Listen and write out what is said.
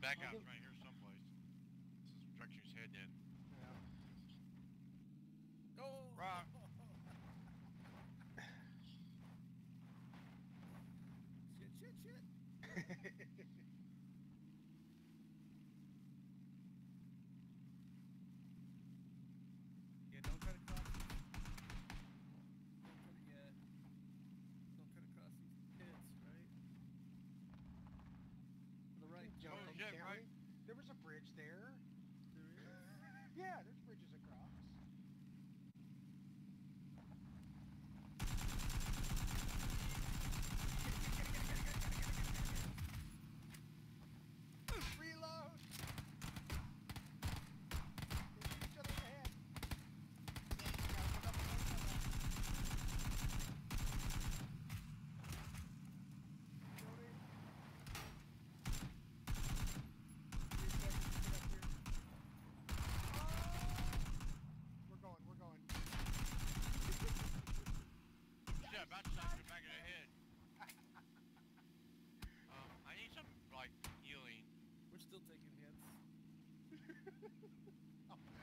back out right here someplace. This is the head, he's headed in. Yeah. Go! Rock! shit, shit, shit! Yeah, right. There was a bridge there. Yeah, there's oh.